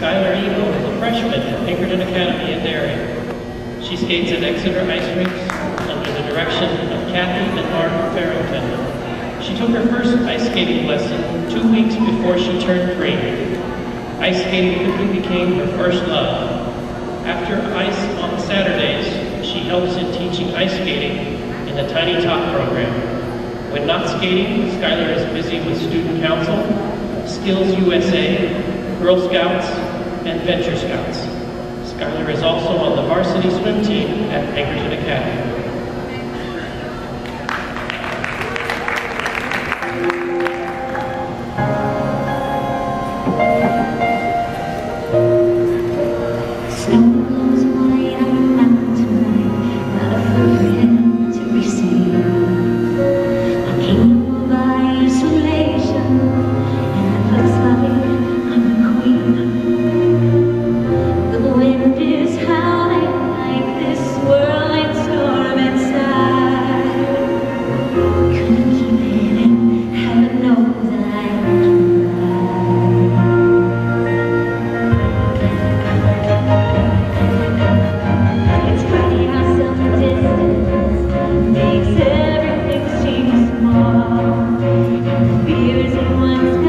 Skyler Eagle is a freshman at Pinkerton Academy in Derry. She skates at Exeter Ice Rinks under the direction of Kathy and Mark Farrington. She took her first ice skating lesson two weeks before she turned three. Ice skating quickly became her first love. After ice on Saturdays, she helps in teaching ice skating in the Tiny Top program. When not skating, Skyler is busy with student council, Skills USA, Girl Scouts, and Venture Scouts. Skyler is also on the varsity swim team at Pinkerton Academy. reason one.